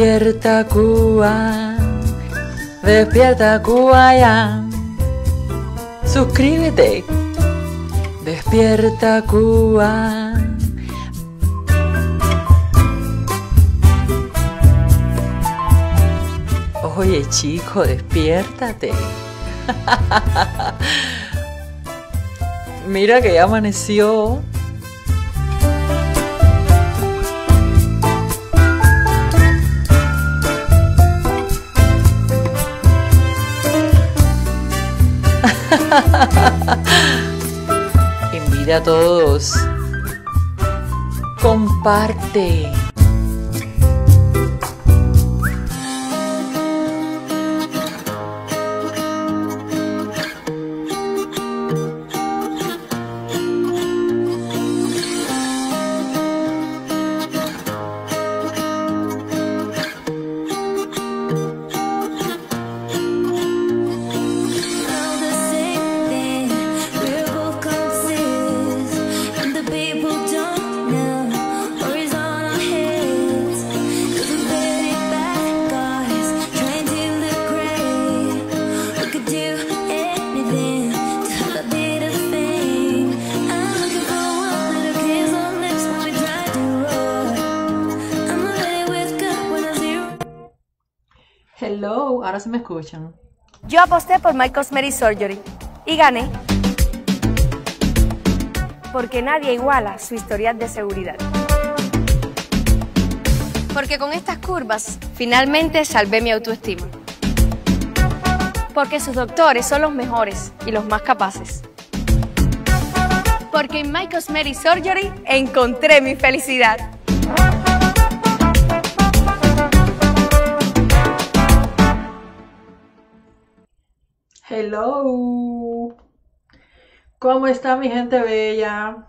Despierta Cuba, despierta Cuba ya. Suscríbete. Despierta Cuba. Oye chico, despiértate. Mira que ya amaneció. Invita a todos. Comparte. Ahora se me escuchan. Yo aposté por My Cosmetic Surgery y gané. Porque nadie iguala su historial de seguridad. Porque con estas curvas finalmente salvé mi autoestima. Porque sus doctores son los mejores y los más capaces. Porque en My Cosmetic Surgery encontré mi felicidad. Hello. ¿Cómo está mi gente bella?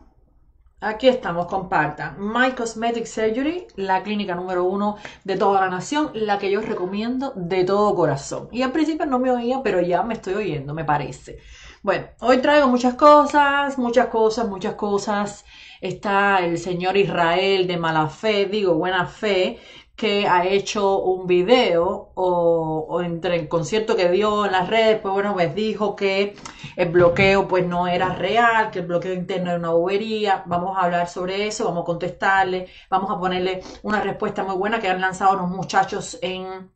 Aquí estamos, compartan. My Cosmetic Surgery, la clínica número uno de toda la nación, la que yo recomiendo de todo corazón. Y al principio no me oía, pero ya me estoy oyendo, me parece. Bueno, hoy traigo muchas cosas, muchas cosas, muchas cosas. Está el señor Israel de mala fe, digo buena fe, que ha hecho un video o, entre el concierto que dio en las redes, pues bueno, pues dijo que el bloqueo pues no era real, que el bloqueo interno era una bobería. Vamos a hablar sobre eso, vamos a contestarle, vamos a ponerle una respuesta muy buena que han lanzado los muchachos en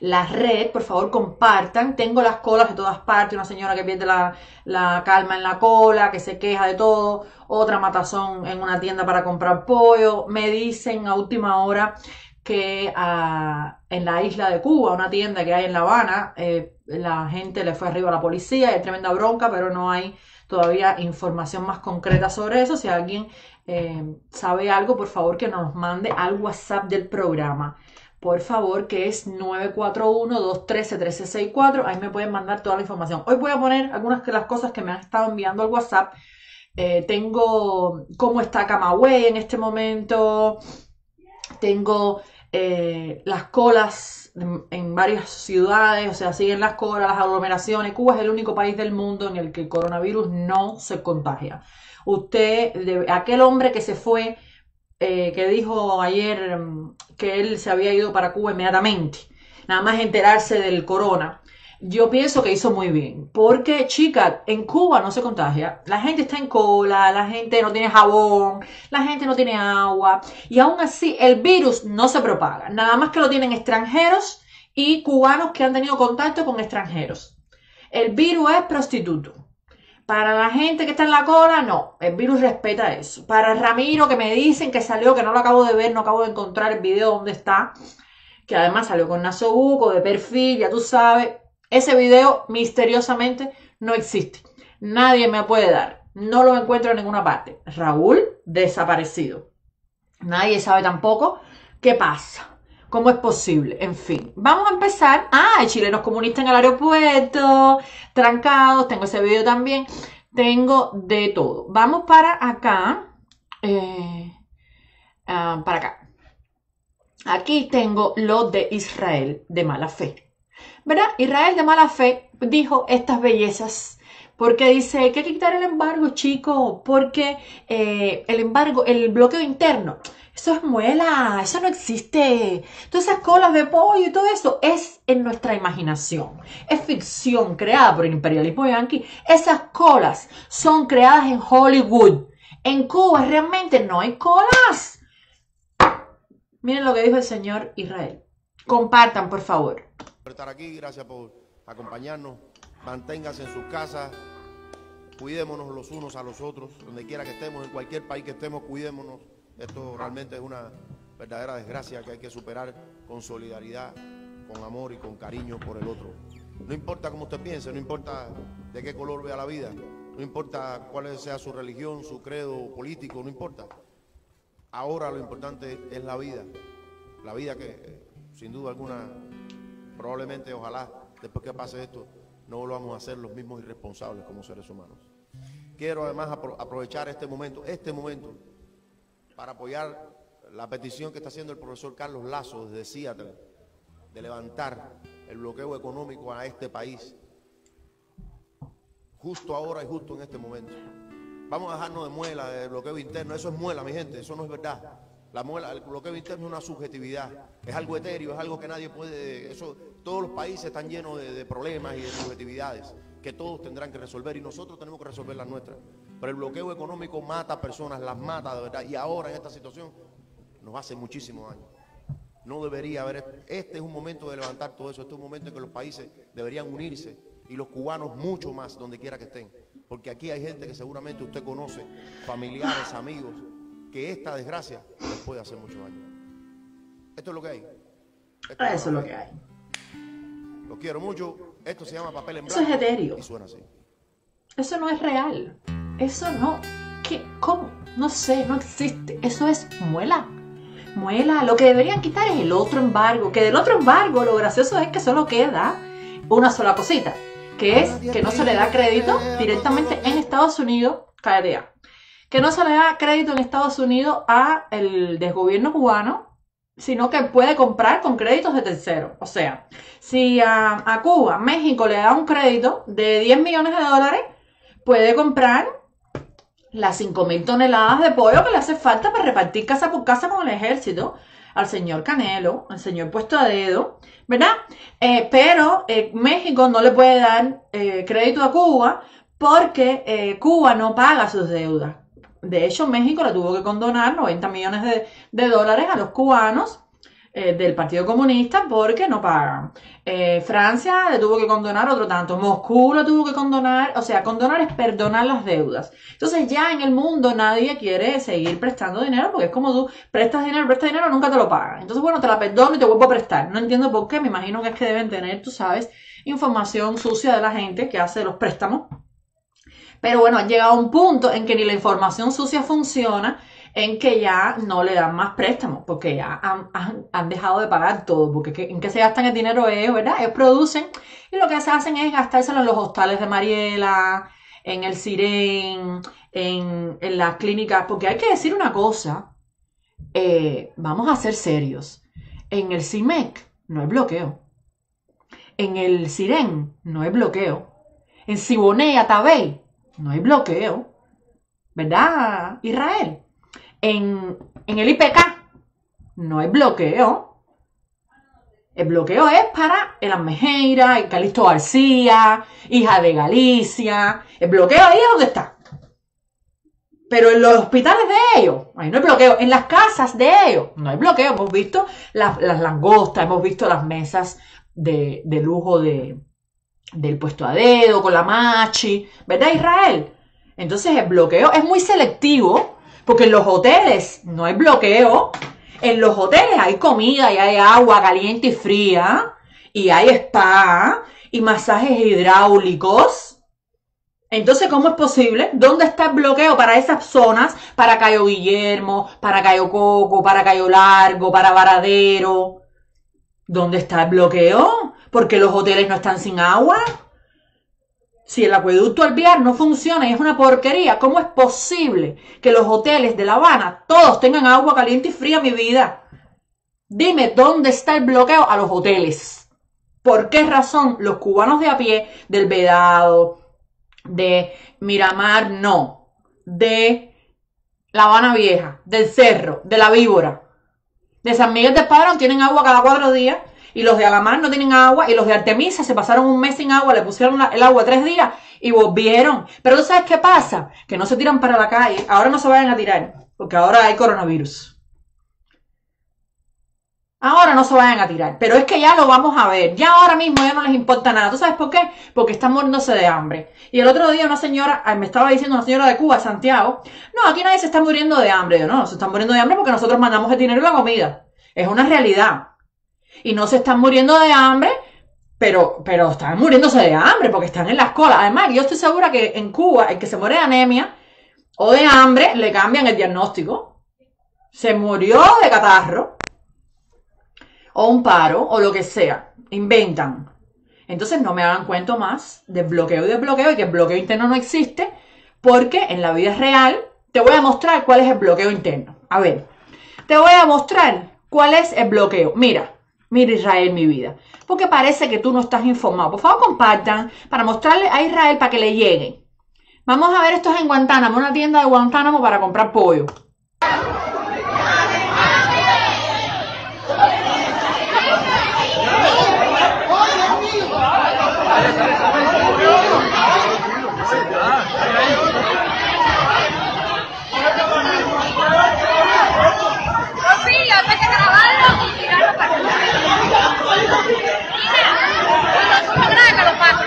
la red, por favor compartan. Tengo las colas de todas partes, una señora que pierde la, la calma en la cola, que se queja de todo, otra matazón en una tienda para comprar pollo. Me dicen a última hora que ah, en la isla de Cuba, una tienda que hay en La Habana, eh, la gente le fue arriba a la policía, hay tremenda bronca, pero no hay todavía información más concreta sobre eso. Si alguien eh, sabe algo, por favor que nos mande al WhatsApp del programa por favor, que es 941-213-1364. Ahí me pueden mandar toda la información. Hoy voy a poner algunas de las cosas que me han estado enviando al WhatsApp. Eh, tengo cómo está Camagüey en este momento. Tengo eh, las colas en, varias ciudades, o sea, siguen las colas, las aglomeraciones. Cuba es el único país del mundo en el que el coronavirus no se contagia. Usted, aquel hombre que se fue eh, que dijo ayer mm, que él se había ido para Cuba inmediatamente, nada más enterarse del corona. Yo pienso que hizo muy bien, porque chica, en Cuba no se contagia, la gente está en cola, la gente no tiene jabón, la gente no tiene agua, y aún así el virus no se propaga, nada más que lo tienen extranjeros y cubanos que han tenido contacto con extranjeros. El virus es prostituto. Para la gente que está en la cola, no. El virus respeta eso. Para Ramiro, que me dicen que salió, que no lo acabo de ver, no acabo de encontrar el video donde está, que además salió con Nasobuco, de perfil, ya tú sabes. Ese video misteriosamente no existe. Nadie me puede dar. No lo encuentro en ninguna parte. Raúl, desaparecido. Nadie sabe tampoco qué pasa. ¿Cómo es posible? En fin, vamos a empezar. Ah, chilenos comunistas en el aeropuerto, trancados, tengo ese video también. Tengo de todo. Vamos para acá. eh, ah, para acá. Aquí tengo lo de Israel de mala fe. ¿Verdad? Israel de mala fe dijo estas bellezas Porque dice hay que quitar el embargo, chico, porque eh, el embargo, el bloqueo interno, eso es muela, eso no existe. Todas esas colas de pollo y todo eso es en nuestra imaginación. Es ficción creada por el imperialismo yankee. Esas colas son creadas en Hollywood. En Cuba realmente no hay colas. Miren lo que dijo el señor Israel. Compartan, por favor. por estar aquí, gracias por acompañarnos. Manténgase en sus casas, cuidémonos los unos a los otros, donde quiera que estemos, en cualquier país que estemos, cuidémonos. Esto realmente es una verdadera desgracia que hay que superar con solidaridad, con amor y con cariño por el otro. No importa cómo usted piense, no importa de qué color vea la vida, no importa cuál sea su religión, su credo político, no importa. Ahora lo importante es la vida, la vida que eh, sin duda alguna, probablemente, ojalá, después que pase esto, no volvamos a ser los mismos irresponsables como seres humanos. Quiero además apro- aprovechar este momento, este momento, para apoyar la petición que está haciendo el profesor Carlos Lazo desde Seattle, de levantar el bloqueo económico a este país, justo ahora y justo en este momento. Vamos a dejarnos de muela, de bloqueo interno. Eso es muela, mi gente, eso no es verdad. La muela, el bloqueo interno es una subjetividad, es algo etéreo, es algo que nadie puede. Eso, todos los países están llenos de, problemas y de subjetividades que todos tendrán que resolver y nosotros tenemos que resolver las nuestras. Pero el bloqueo económico mata personas, las mata de verdad. Y ahora en esta situación nos hace muchísimo daño. No debería haber. Este es un momento de levantar todo eso. Este es un momento en que los países deberían unirse y los cubanos mucho más, donde quiera que estén. Porque aquí hay gente que seguramente usted conoce, familiares, amigos, que esta desgracia les puede hacer mucho daño. Esto es lo que hay. Esto Eso es lo que hay. Los quiero mucho. Esto se llama papel en Eso es blanco. etéreo. Y suena así. Eso no es real. Eso no. ¿Qué? ¿Cómo? No sé, no existe. Eso es muela. Muela. Lo que deberían quitar es el otro embargo. Que del otro embargo lo gracioso es que solo queda una sola cosita. Que es que no se le da crédito directamente en Estados Unidos. Cállate. Que no se le da crédito en Estados Unidos a el desgobierno cubano, sino que puede comprar con créditos de terceros. O sea, si a, Cuba, México le da un crédito de 10 millones de dólares, puede comprar las 5.000 toneladas de pollo que le hace falta para repartir casa por casa con el ejército al señor Canelo, al señor puesto a dedo, ¿verdad? Eh, pero eh, México no le puede dar eh, crédito a Cuba porque Cuba no paga sus deudas. De hecho, México le tuvo que condonar 90 millones de, de dólares a los cubanos eh, del Partido Comunista porque no pagan. Eh, Francia le tuvo que condonar otro tanto. Moscú lo tuvo que condonar. O sea, condonar es perdonar las deudas. Entonces ya en el mundo nadie quiere seguir prestando dinero porque es como tú prestas dinero, prestas dinero, nunca te lo pagan. Entonces, bueno, te la perdono y te vuelvo a prestar. No entiendo por qué. Me imagino que es que deben tener, tú sabes, información sucia de la gente que hace los préstamos. Pero bueno, han llegado a un punto en que ni la información sucia funciona, en que ya no le dan más préstamos, porque ya han, han- dejado de pagar todo, porque ¿qué- en qué se gastan el dinero ellos, ¿verdad? Ellos producen y lo que se hacen es gastárselo en los hostales de Mariela, en el Siren, en, en las clínicas, porque hay que decir una cosa, eh, vamos a ser serios, en el CIMEC no hay bloqueo, en el Siren no hay bloqueo, en Siboney, Atabey, no hay bloqueo. ¿Verdad, Israel? En, en el IPK no hay bloqueo. El bloqueo es para el Almejeira, el Calixto García, hija de Galicia. El bloqueo ahí es donde está. Pero en los hospitales de ellos, ahí no hay bloqueo. En las casas de ellos, no hay bloqueo. Hemos visto las, las langostas, hemos visto las mesas de, de lujo de, del puesto a dedo, con la machi, ¿verdad, Israel? Entonces el bloqueo es muy selectivo, porque en los hoteles no hay bloqueo. En los hoteles hay comida y hay agua caliente y fría, y hay spa y masajes hidráulicos. Entonces, ¿cómo es posible? ¿Dónde está el bloqueo para esas zonas? Para Cayo Guillermo, para Cayo Coco, para Cayo Largo, para Varadero. ¿Dónde está el bloqueo? Porque los hoteles no están sin agua. Si el acueducto alvear no funciona y es una porquería, ¿cómo es posible que los hoteles de La Habana todos tengan agua caliente y fría, mi vida? Dime, ¿dónde está el bloqueo a los hoteles? ¿Por qué razón los cubanos de a pie, del Vedado, de Miramar, no, de La Habana Vieja, del Cerro, de La Víbora, de San Miguel del Padrón tienen agua cada cuatro días y los de Alamar no tienen agua y los de Artemisa se pasaron un mes sin agua, le pusieron el agua tres días y volvieron. Pero tú sabes qué pasa, que no se tiran para la calle, ahora no se vayan a tirar, porque ahora hay coronavirus. Ahora no se vayan a tirar, pero es que ya lo vamos a ver. Ya ahora mismo ya no les importa nada. ¿Tú sabes por qué? Porque están muriéndose de hambre. Y el otro día una señora, ay, me estaba diciendo una señora de Cuba, Santiago, no, aquí nadie se está muriendo de hambre. Yo no, se están muriendo de hambre porque nosotros mandamos el dinero y la comida. Es una realidad. Y no se están muriendo de hambre, pero, pero están muriéndose de hambre porque están en las colas. Además, yo estoy segura que en Cuba, el que se muere de anemia o de hambre, le cambian el diagnóstico. Se murió de catarro o un paro o lo que sea. Inventan. Entonces no me hagan cuento más del bloqueo y del bloqueo y que el bloqueo interno no existe porque en la vida real te voy a mostrar cuál es el bloqueo interno. A ver, te voy a mostrar cuál es el bloqueo. Mira, mira Israel, mi vida. Porque parece que tú no estás informado. Por favor, compartan para mostrarle a Israel para que le lleguen. Vamos a ver, esto es en Guantánamo, una tienda de Guantánamo para comprar pollo. Porfirio, en vez de grabarlo y tirarlo para acá. Mira, cuando tú lo grabes, me lo pasas.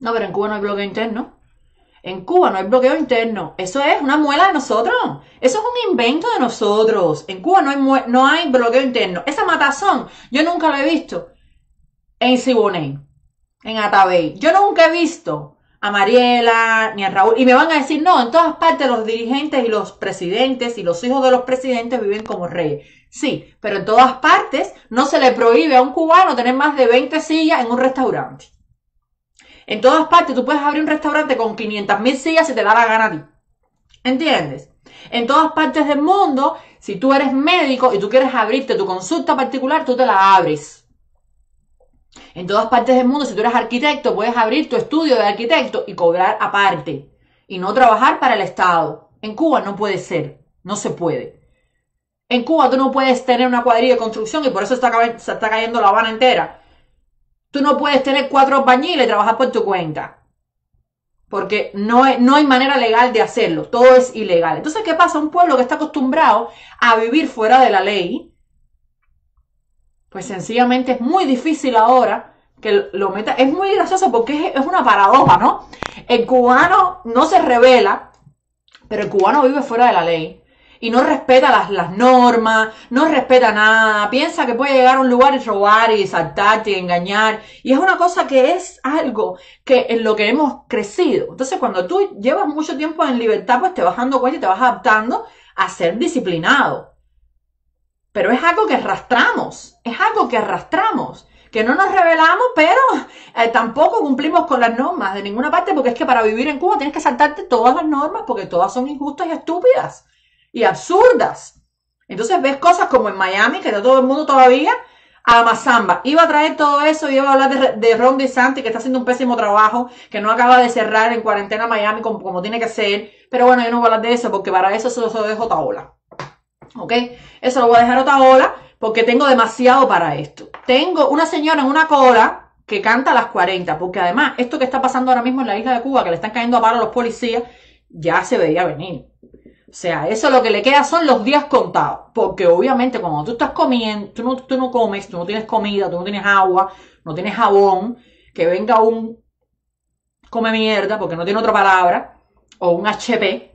No, pero en Cuba no hay bloqueo interno. En Cuba no hay bloqueo interno. Eso es una muela de nosotros. Eso es un invento de nosotros. En Cuba no hay, no hay bloqueo interno. Esa matazón yo nunca la he visto en Siboney, en Atabey. Yo nunca he visto a Mariela ni a Raúl. Y me van a decir, no, en todas partes los dirigentes y los presidentes y los hijos de los presidentes viven como reyes. Sí, pero en todas partes no se le prohíbe a un cubano tener más de 20 sillas en un restaurante. En todas partes tú puedes abrir un restaurante con 500 mil sillas si te da la gana a ti. ¿Entiendes? En todas partes del mundo, si tú eres médico y tú quieres abrirte tu consulta particular, tú te la abres. En todas partes del mundo, si tú eres arquitecto, puedes abrir tu estudio de arquitecto y cobrar aparte. Y no trabajar para el Estado. En Cuba no puede ser. No se puede. En Cuba tú no puedes tener una cuadrilla de construcción y por eso se está cayendo la Habana entera. Tú no puedes tener cuatro albañiles y trabajar por tu cuenta. Porque no, no hay manera legal de hacerlo. Todo es ilegal. Entonces, ¿qué pasa? Un pueblo que está acostumbrado a vivir fuera de la ley, pues sencillamente es muy difícil ahora que lo meta. Es muy gracioso porque es, es una paradoja, ¿no? El cubano no se revela, pero el cubano vive fuera de la ley y no respeta las, las normas, no respeta nada, piensa que puede llegar a un lugar y robar y saltarte y engañar. Y es una cosa que es algo que en lo que hemos crecido. Entonces, cuando tú llevas mucho tiempo en libertad, pues te vas dando cuenta y te vas adaptando a ser disciplinado. Pero es algo que arrastramos, es algo que arrastramos. Que no nos revelamos, pero eh, tampoco cumplimos con las normas de ninguna parte, porque es que para vivir en Cuba tienes que saltarte todas las normas, porque todas son injustas y estúpidas y absurdas. Entonces ves cosas como en Miami, que está todo el mundo todavía a Mazamba. Iba a traer todo eso iba a hablar de, de Ron DeSantis, que está haciendo un pésimo trabajo, que no acaba de cerrar en cuarentena Miami como, como tiene que ser. Pero bueno, yo no voy a hablar de eso, porque para eso eso, eso dejo otra ola. ¿Ok? Eso lo voy a dejar otra ola, porque tengo demasiado para esto. Tengo una señora en una cola que canta a las 40, porque además esto que está pasando ahora mismo en la isla de Cuba, que le están cayendo a paro a los policías, ya se veía venir. O sea, eso lo que le queda son los días contados. Porque obviamente cuando tú estás comiendo, tú no, tú no comes, tú no tienes comida, tú no tienes agua, no tienes jabón, que venga un come mierda, porque no tiene otra palabra, o un HP,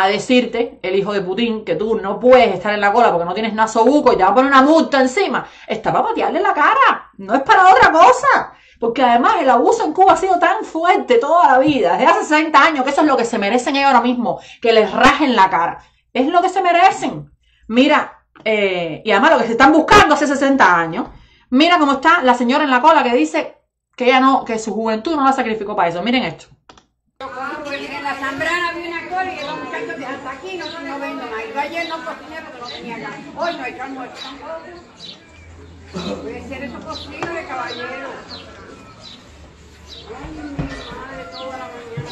a decirte, el hijo de Putin, que tú no puedes estar en la cola porque no tienes nasobuco y te va a poner una multa encima, está para patearle la cara, no es para otra cosa. Porque además el abuso en Cuba ha sido tan fuerte toda la vida, desde hace 60 años, que eso es lo que se merecen ellos ahora mismo, que les rajen la cara. Es lo que se merecen. Mira, eh, y además lo que se están buscando hace 60 años. Mira cómo está la señora en la cola que dice que ella no, que su juventud no la sacrificó para eso. Miren esto Zambrana había una cola y los muchachos de hasta aquí no, no vendo más. Yo ayer no cociné porque no tenía carne. Hoy no hay carne tampoco. Puede ser eso posible, caballero. Ay, mi madre, toda la mañana.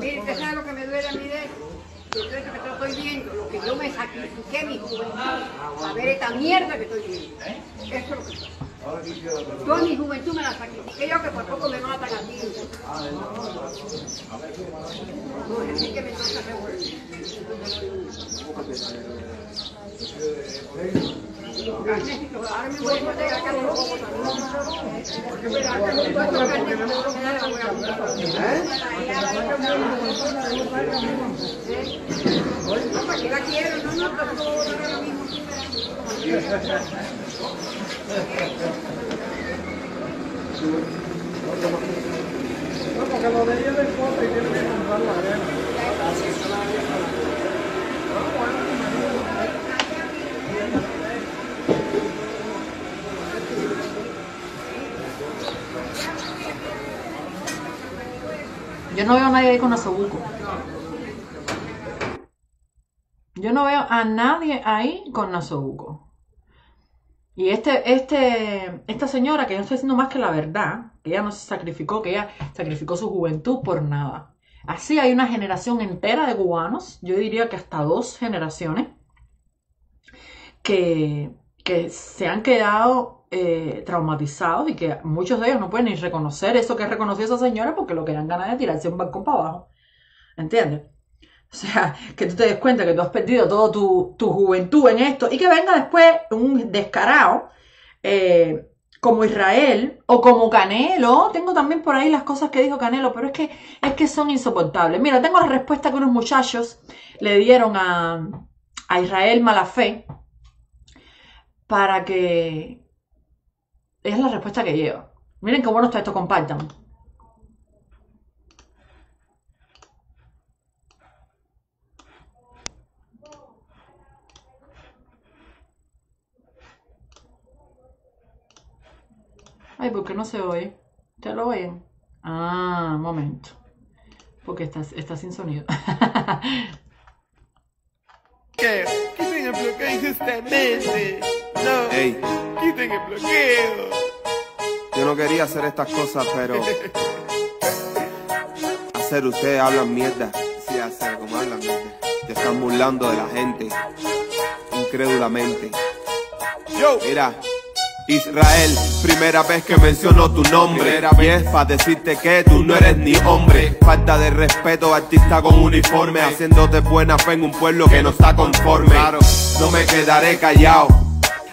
Mire, ¿usted sabe lo que me duele a mí de esto? Yo estoy viendo, lo que yo me sacrifiqué mi juventud, a ver esta mierda que estoy viendo. Eso es lo que estoy. Yo mi juventud me la sacrifiqué yo que por poco me matan así. No, es que me toca revolver. Ahora me voy a meter acá en los ojos, porque me da que me toca carne, me toca carne, voy a No, ¿para qué la quiero? No, no, pero todo no era lo mismo. Yo no veo a nadie ahí con nasobuco. Yo no veo a nadie ahí con nasobuco. Y este, este, esta señora que no está diciendo más que la verdad, que ella no se sacrificó, que ella sacrificó su juventud por nada. Así hay una generación entera de cubanos, yo diría que hasta dos generaciones, que, que se han quedado eh, traumatizados y que muchos de ellos no pueden ni reconocer eso que reconoció esa señora porque lo que dan ganas de tirarse un balcón para abajo. ¿Entiendes? O sea, que tú te des cuenta que tú has perdido toda tu, tu juventud en esto y que venga después un descarado eh, como Israel o como Canelo. Tengo también por ahí las cosas que dijo Canelo, pero es que, es que son insoportables. Mira, tengo la respuesta que unos muchachos le dieron a, a Israel Malafé para que... Es la respuesta que lleva. Miren qué bueno está esto, compartan. Ay, ¿por qué no se oye? ¿Ustedes lo oyen? Ah, momento. Porque está, está sin sonido. Quiten el bloqueo injustamente. No. Ey, Quiten el bloqueo. yo no quería hacer estas cosas, pero hacer ustedes hablan mierda. Sí, hacer como hablan mierda. Te están burlando de la gente, incrédulamente. Yo. Mira, Israel, primera vez que menciono tu nombre. Y es para decirte que tú no eres ni hombre. Falta de respeto, artista con uniforme. Haciéndote buena fe en un pueblo que no está conforme. No me quedaré callado.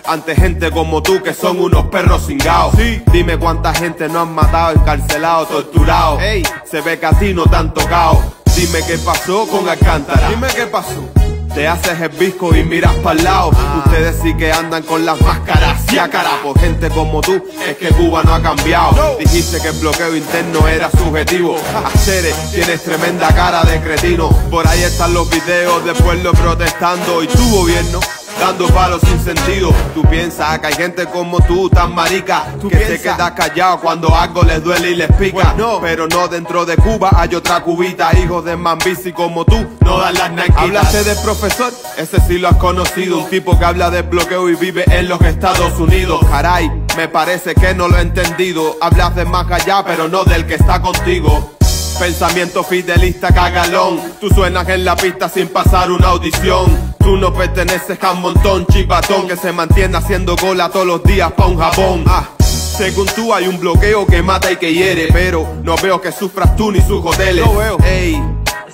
Ante gente como tú que son unos perros cingados. Dime cuánta gente no han matado, encarcelado, torturado. Se ve que a ti no te han tocado. Dime qué pasó con Alcántara. Dime qué pasó. Te haces el visco y miras para lado. Ustedes sí que andan con las máscaras. Ya carajo, gente como tú, es que Cuba no ha cambiado. Dijiste que el bloqueo interno era subjetivo. Acere, tienes tremenda cara de cretino. Por ahí están los videos del pueblo protestando y tu gobierno. Dando palos sin sentido, tú piensas que hay gente como tú tan marica que se queda callado cuando algo les duele y les pica. Pero no dentro de Cuba hay otra cubita, hijos de Mambisi como tú, no dan las nanquitas. Hablaste del profesor, ese sí lo has conocido, un tipo que habla de bloqueo y vive en los Estados Unidos. Caray, me parece que no lo he entendido. Hablas de más allá, pero no del que está contigo. Pensamiento fidelista cagalón Tú suenas en la pista sin pasar una audición Tú no perteneces a un montón chivatón Que se mantiene haciendo cola todos los días pa' un jabón ah. Según tú hay un bloqueo que mata y que hiere Pero no veo que sufras tú ni sus hoteles Ey,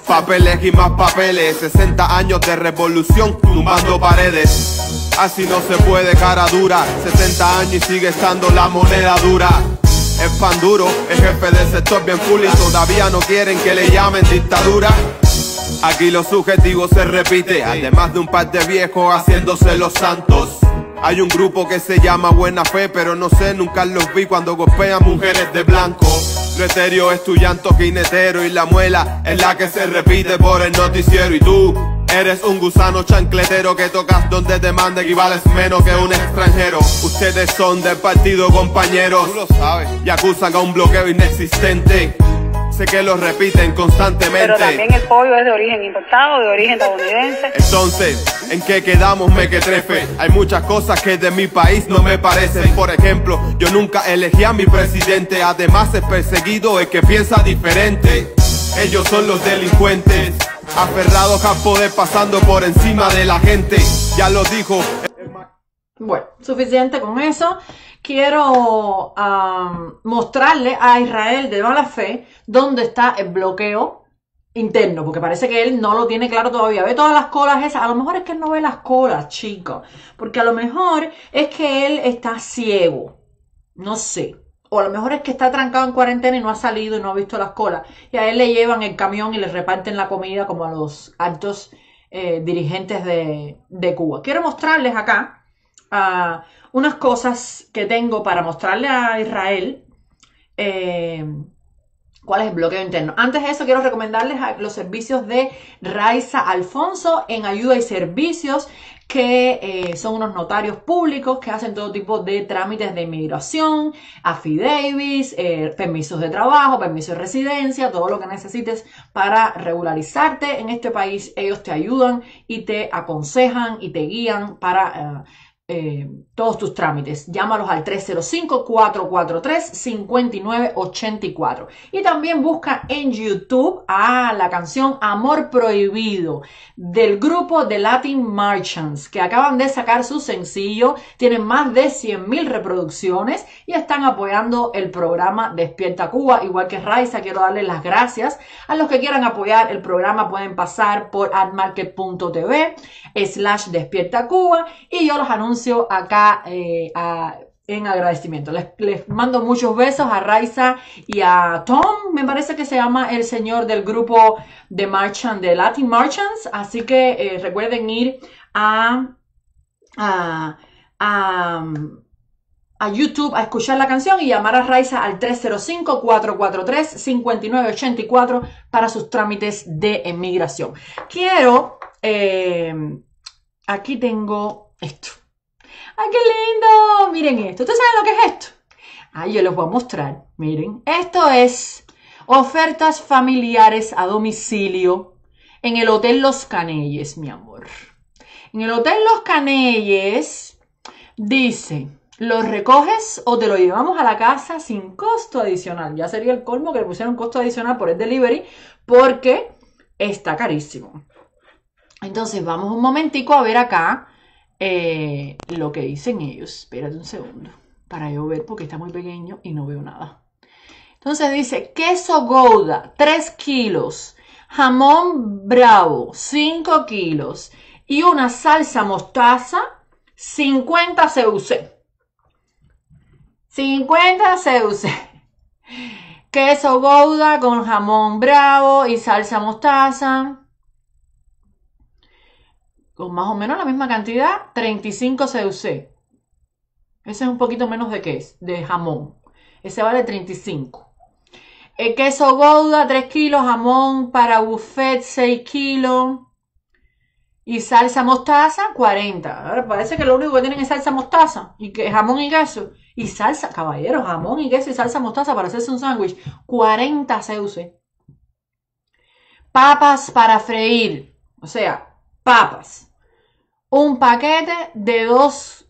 papeles y más papeles 60 años de revolución tumbando paredes Así no se puede, cara dura. 60 años y sigue estando la moneda dura. Es pan duro, el jefe del sector bien full y todavía no quieren que le llamen dictadura. Aquí lo subjetivo se repite, además de un par de viejos haciéndose los santos. Hay un grupo que se llama Buena Fe, pero no sé, nunca los vi cuando golpean mujeres de blanco. Lo etéreo es tu llanto jinetero y la muela es la que se repite por el noticiero. Y tú eres un gusano chancletero que tocas donde te manden y vales menos que un extranjero. Ustedes son del partido compañeros, tú lo sabes, y acusan a un bloqueo inexistente. Sé que lo repiten constantemente. Pero también el pollo es de origen importado, de origen estadounidense. Entonces, ¿en qué quedamos, mequetrefe? Hay muchas cosas que de mi país no me parecen. Por ejemplo, yo nunca elegí a mi presidente. Además, es perseguido el que piensa diferente. Ellos son los delincuentes, aferrados al poder pasando por encima de la gente. Ya lo dijo Bueno, suficiente con eso. Quiero mostrarle a Israel de mala fe dónde está el bloqueo interno, porque parece que él no lo tiene claro todavía. Ve todas las colas esas. A lo mejor es que él no ve las colas, chicos. Porque a lo mejor es que él está ciego. No sé. O a lo mejor es que está trancado en cuarentena y no ha salido y no ha visto las colas. Y a él le llevan el camión y le reparten la comida como a los altos eh, dirigentes de, de Cuba. Quiero mostrarles acá ah, unas cosas que tengo para mostrarle a Israel. eh, ¿Cuál es el bloqueo interno? Antes de eso, quiero recomendarles los servicios de Raiza Alfonso en ayuda y servicios, que eh, son unos notarios públicos que hacen todo tipo de trámites de inmigración, affidavits, eh, permisos de trabajo, permisos de residencia, todo lo que necesites para regularizarte en este país. Ellos te ayudan y te aconsejan y te guían para... eh, eh, todos tus trámites. Llámalos al 305-443-5984. Y también busca en YouTube a la canción Amor Prohibido del grupo de Latin Marchants que acaban de sacar su sencillo. Tienen más de 100.000 reproducciones y están apoyando el programa Despierta Cuba. Igual que Raiza, quiero darles las gracias. A los que quieran apoyar el programa pueden pasar por admarket.tv slash Despierta Cuba y yo los anuncio acá eh, en agradecimiento. Les, mando muchos besos a Raiza y a Tom, me parece que se llama el señor del grupo de Marchand, de Latin Marchants. Así que eh, recuerden ir a, a, a, a YouTube a escuchar la canción y llamar a Raiza al 305-443-5984 para sus trámites de emigración. Quiero, eh, aquí tengo esto. ¡Ay, qué lindo! Miren esto. ¿Ustedes saben lo que es esto? Ay, yo les voy a mostrar. Miren, esto es ofertas familiares a domicilio en el Hotel Los Canelles, mi amor. En el Hotel Los Canelles dice, lo recoges o te lo llevamos a la casa sin costo adicional. Ya sería el colmo que le pusieron costo adicional por el delivery porque está carísimo. Entonces vamos un momentico a ver acá eh, lo que dicen ellos. Espérate un segundo para yo ver porque está muy pequeño y no veo nada. Entonces dice queso Gouda 3 kilos, jamón bravo 5 kilos y una salsa mostaza 50 CUC. 50 CUC. Queso Gouda con jamón bravo y salsa mostaza. Con más o menos la misma cantidad, 35 CUC. Ese es un poquito menos de queso, de jamón. Ese vale 35. El queso Gouda, 3 kilos. Jamón para buffet, 6 kilos. Y salsa mostaza, 40. Ahora parece que lo único que tienen es salsa mostaza. Y que jamón y queso. Y salsa, caballero, jamón y queso y salsa mostaza para hacerse un sándwich. 40 CUC. Papas para freír. O sea, papas. Un paquete de 2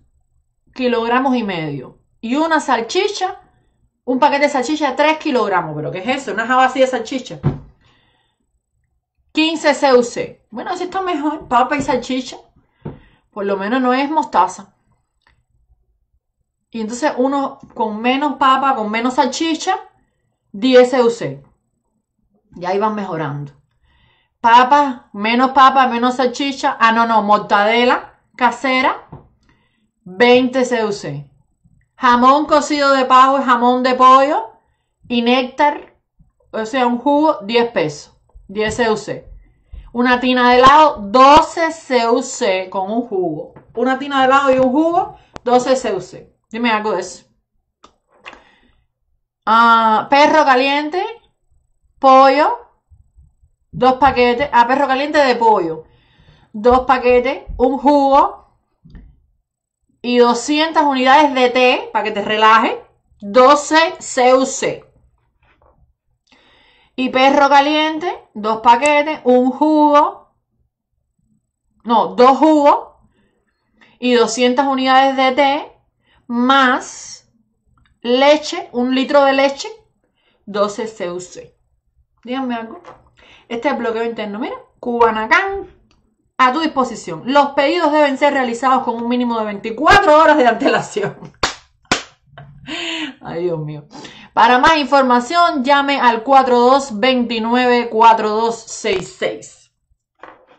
kilogramos y medio. Y una salchicha. Un paquete de salchicha de 3 kilogramos. ¿Pero qué es eso? Una java así de salchicha. 15 CUC. Bueno, así está mejor. Papa y salchicha. Por lo menos no es mostaza. Y entonces uno con menos papa, con menos salchicha, 10 CUC. Y ahí van mejorando. Papa, menos papa, menos salchicha. Ah, no, no, mortadela casera, 20 CUC. Jamón cocido de pavo jamón de pollo y néctar, o sea, un jugo, 10 pesos. 10 CUC. Una tina de helado, 12 CUC con un jugo. Una tina de helado y un jugo, 12 CUC. Dime algo de eso. Ah, perro caliente, pollo, dos paquetes. Ah, perro caliente de pollo. Dos paquetes, un jugo y 200 unidades de té para que te relaje. 12 CUC. Y perro caliente, dos paquetes, un jugo. No, dos jugos y 200 unidades de té más leche, un litro de leche, 12 CUC. Díganme algo. Este es el bloqueo interno. Mira, Cubanacán a tu disposición. Los pedidos deben ser realizados con un mínimo de 24 horas de antelación. Ay, Dios mío. Para más información, llame al 4229-4266.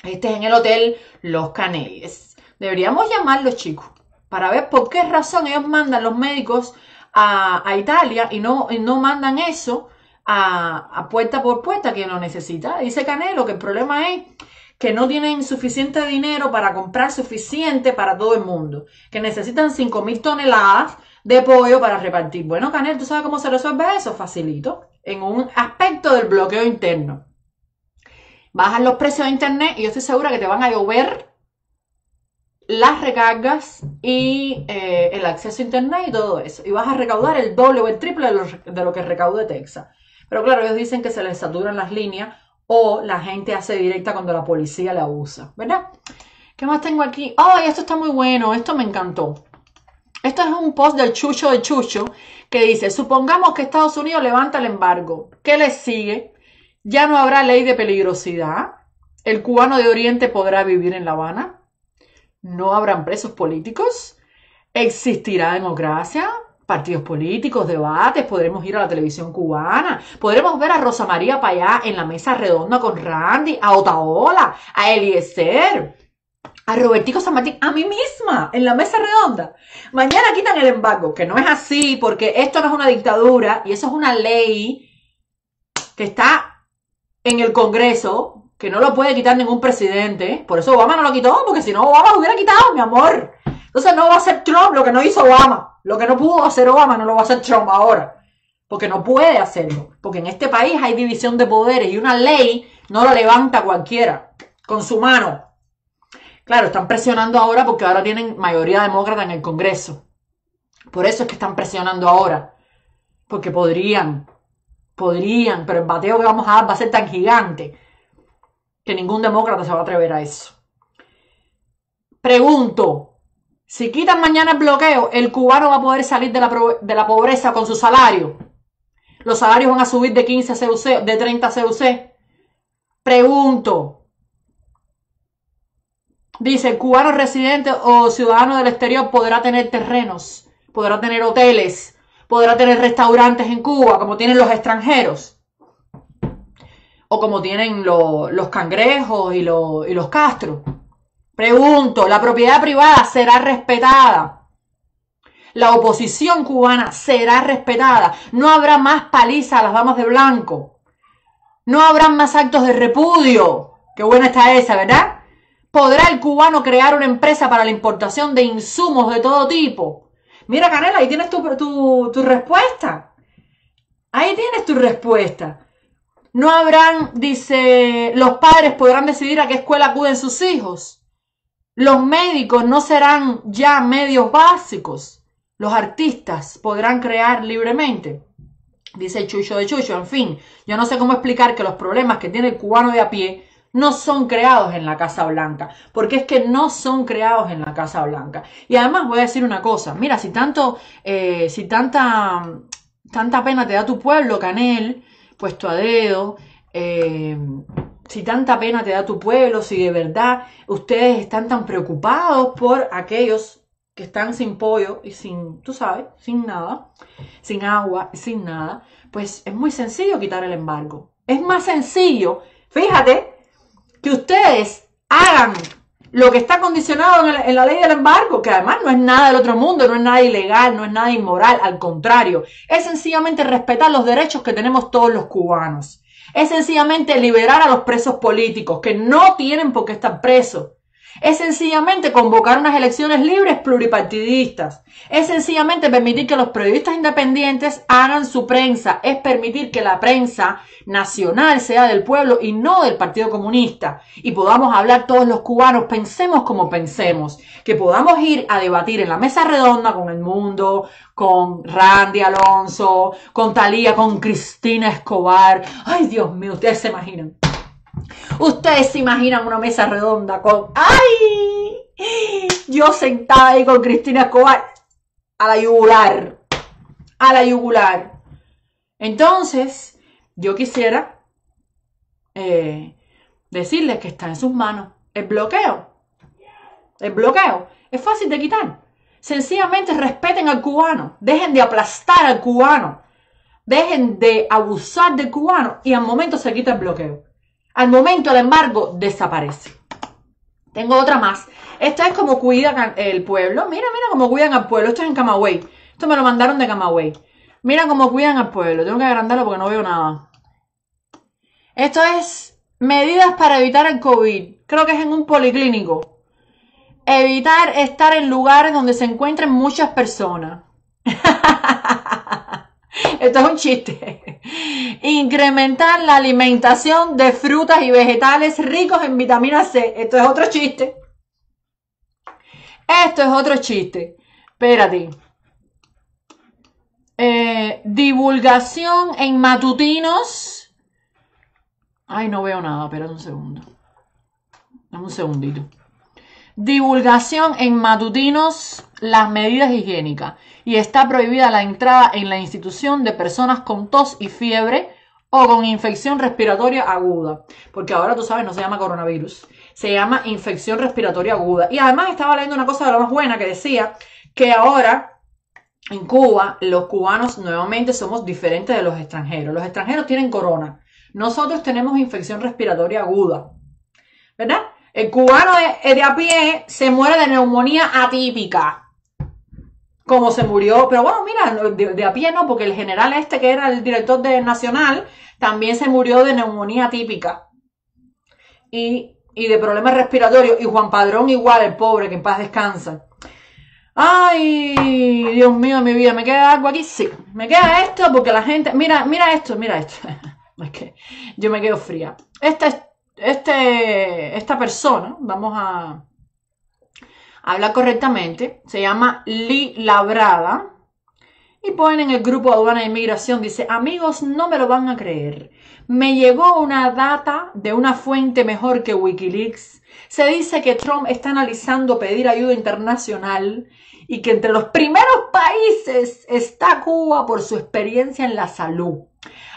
Este es en el Hotel Los Caneles. Deberíamos llamarlos, chicos, para ver por qué razón ellos mandan los médicos a, Italia y no, y no mandan eso a, puerta por puerta quien lo necesita. Dice Canelo que el problema es que no tienen suficiente dinero para comprar suficiente para todo el mundo, que necesitan 5 mil toneladas de pollo para repartir. Bueno, Canel, ¿tú sabes cómo se resuelve eso? Facilito. En un aspecto del bloqueo interno. Bajan los precios de internet y yo estoy segura que te van a llover las recargas y eh, el acceso a internet y todo eso. Y vas a recaudar el doble o el triple de lo, de lo que recaude Texas. Pero claro, ellos dicen que se les saturan las líneas o la gente hace directa cuando la policía la usa, ¿verdad? ¿Qué más tengo aquí? ¡Ay, esto está muy bueno! Esto me encantó. Esto es un post del Chucho de Chucho que dice, supongamos que Estados Unidos levanta el embargo. ¿Qué les sigue? Ya no habrá ley de peligrosidad. El cubano de Oriente podrá vivir en La Habana. No habrán presos políticos. Existirá democracia, partidos políticos, debates. Podremos ir a la televisión cubana. Podremos ver a Rosa María Payá en la mesa redonda con Randy, a Otaola, a Eliezer a Robertico San Martín, a mí misma, en la mesa redonda. Mañana quitan el embargo, que no es así, porque esto no es una dictadura y eso es una ley que está en el Congreso, que no lo puede quitar ningún presidente. Por eso Obama no lo quitó, porque si no Obama lo hubiera quitado, mi amor. Entonces no va a ser Trump lo que no hizo Obama. Lo que no pudo hacer Obama no lo va a hacer Trump ahora. Porque no puede hacerlo. Porque en este país hay división de poderes y una ley no la levanta cualquiera con su mano. Claro, están presionando ahora porque ahora tienen mayoría demócrata en el Congreso. Por eso es que están presionando ahora. Porque podrían, podrían, pero el bateo que vamos a dar va a ser tan gigante que ningún demócrata se va a atrever a eso. Pregunto, si quitan mañana el bloqueo, ¿el cubano va a poder salir de la, de la pobreza con su salario? ¿Los salarios van a subir de 15 CUC, de 30 CUC? Pregunto, Dice, el cubano residente o ciudadano del exterior podrá tener terrenos, podrá tener hoteles, podrá tener restaurantes en Cuba, como tienen los extranjeros. O como tienen lo- los cangrejos y, y los castros. Pregunto, ¿la propiedad privada será respetada? La oposición cubana será respetada. No habrá más paliza a las damas de blanco. No habrá más actos de repudio. Qué buena está esa, ¿verdad? ¿Podrá el cubano crear una empresa para la importación de insumos de todo tipo? Mira, Canela, ahí tienes tu, tu, tu respuesta. Ahí tienes tu respuesta. No habrán, dice, los padres podrán decidir a qué escuela acuden sus hijos. Los médicos no serán ya medios básicos. Los artistas podrán crear libremente. Dice Chucho de Chucho. En fin, yo no sé cómo explicar que los problemas que tiene el cubano de a pie no son creados en la Casa Blanca, porque es que no son creados en la Casa Blanca. Y además voy a decir una cosa, mira, si tanto, eh, si tanta, tanta pena te da tu pueblo, Canel, puesto a dedo, eh, si tanta pena te da tu pueblo, si de verdad ustedes están tan preocupados por aquellos que están sin pollo y sin, tú sabes, sin nada, sin agua, sin nada, pues es muy sencillo quitar el embargo. Es más sencillo, fíjate, que ustedes hagan lo que está condicionado en, la ley del embargo, que además no es nada del otro mundo, no es nada ilegal, no es nada inmoral, al contrario, es sencillamente respetar los derechos que tenemos todos los cubanos. Es sencillamente liberar a los presos políticos, que no tienen por qué estar presos. Es sencillamente convocar unas elecciones libres pluripartidistas. Es sencillamente permitir que los periodistas independientes hagan su prensa. Es permitir que la prensa nacional sea del pueblo y no del Partido Comunista. Y podamos hablar todos los cubanos, pensemos como pensemos. Que podamos ir a debatir en la mesa redonda con el mundo, con Randy Alonso, con Talía, con Cristina Escobar. Ay, Dios mío, ustedes se imaginan. Ustedes se imaginan una mesa redonda con. ¡Ay! Yo sentada ahí con Cristina Escobar a la yugular. A la yugular. Entonces, yo quisiera eh, decirles que está en sus manos el bloqueo. El bloqueo es fácil de quitar. Sencillamente respeten al cubano. Dejen de aplastar al cubano. Dejen de abusar del cubano y al momento se quita el bloqueo. Al momento el embargo desaparece. Tengo otra más. Esta es como cuidan el pueblo. Mira, mira cómo cuidan al pueblo. Esto es en Camagüey. Esto me lo mandaron de Camagüey. Mira cómo cuidan al pueblo. Tengo que agrandarlo porque no veo nada. Esto es medidas para evitar el COVID. Creo que es en un policlínico. Evitar estar en lugares donde se encuentren muchas personas. Esto es un chiste. Incrementar la alimentación de frutas y vegetales ricos en vitamina C. Esto es otro chiste. Esto es otro chiste. Espérate. Eh, divulgación en matutinos. Ay, no veo nada. Espérate un segundo. Dame un segundito. Divulgación en matutinos las medidas higiénicas y está prohibida la entrada en la institución de personas con tos y fiebre o con infección respiratoria aguda. Porque ahora tú sabes, no se llama coronavirus, se llama infección respiratoria aguda. Y además estaba leyendo una cosa de lo más buena que decía que ahora en Cuba los cubanos nuevamente somos diferentes de los extranjeros. Los extranjeros tienen corona. Nosotros tenemos infección respiratoria aguda. ¿Verdad? El cubano de, de a pie se muere de neumonía atípica. Como se murió, pero bueno, mira, de, a pie no, porque el general este que era el director de Nacional también se murió de neumonía atípica. Y, y de problemas respiratorios. Y Juan Padrón igual, el pobre, que en paz descansa. Ay, Dios mío, mi vida, ¿me queda algo aquí? Sí, me queda esto porque la gente, mira, mira esto, mira esto. Es que yo me quedo fría. Esta, este, esta persona, vamos a hablar correctamente, se llama Lee Labrada. Y ponen en el grupo aduana de inmigración, dice, amigos, no me lo van a creer. Me llegó una data de una fuente mejor que Wikileaks. Se dice que Trump está analizando pedir ayuda internacional y que entre los primeros países está Cuba por su experiencia en la salud.